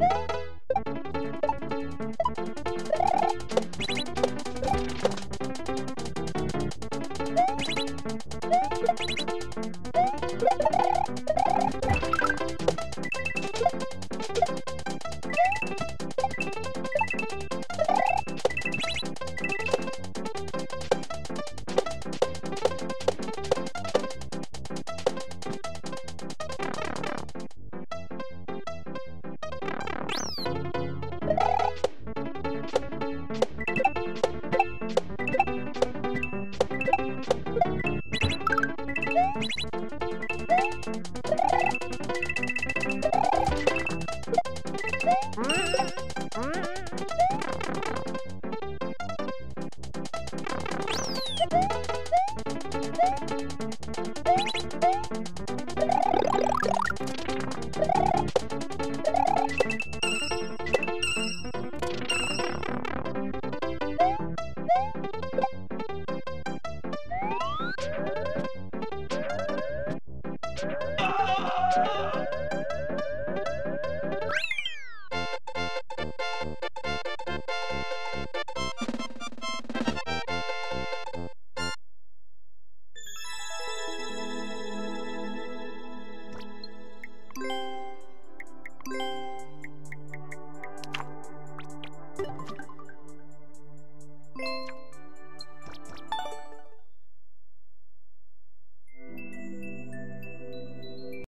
you you